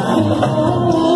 Oh,